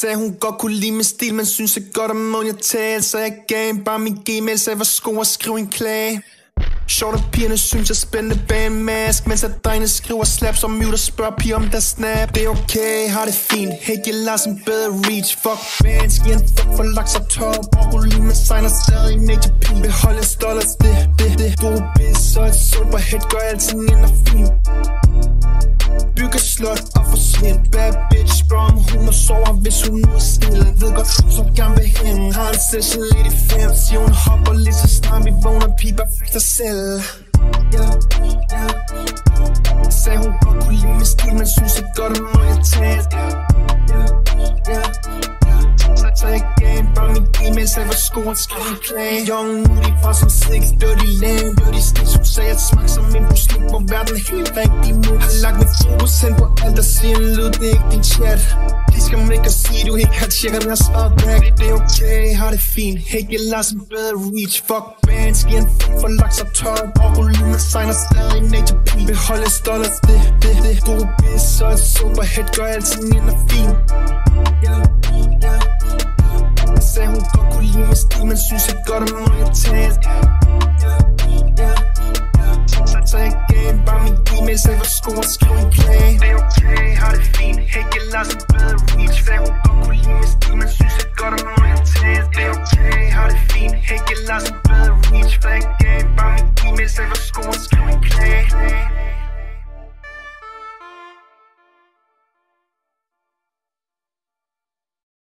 sagde hun godt kunne lide min stil Men synes jeg godt om måden jeg talte Så jeg gav hende bare min gmail Sagde sko og skriv en klage. Sjovt at pigerne synes jeg spændte bag en mask Mens at drengene skriver slaps og mute og spørger piger om der snap. Det er okay, har det fint. Hey, jeg lader som bedre reach. Fuck fans, giver en fuck for laks og tår Og lige med signer stadig major pin. Behold en stolt det, det, det. Gode bitch, så et superhead gør alting ind og fint. Bygger slot og forsvind. Bad hun må sove Hvis hun nu er stille Ved godt hun så gerne vil hænge Har en session lidt i fem Siger hun hopper lige så snart vi vågner Piber fik dig selv yeah, yeah. Sagde hun godt kunne lide min stil Men synes jeg godt om når jeg talte yeah, yeah, yeah. Så jeg gav hende bare min e-mail Sagde hvor skoen skal vi klage Young nu de fra som six Dirty lame Dirty sticks. Hun sagde at smag den helt rigtige mod Har lagt mit fokus hen på alt der siger en lyd. Det er ikke din chat. Please kom ikke og sige. Du ikke har tjekket mig svaret back Det er okay, har det fint. Hey, jeg lader som bedre reach. Fuck bands, giver en fuck for laks og top Og volumen signer stadig nature beat. Behold en dollars, det, det, det. Gode biz og et superhead Gør alting ind og fint yeah school, skill and play. Det okay, how det fint, hey, jeg lader sig bedre reach,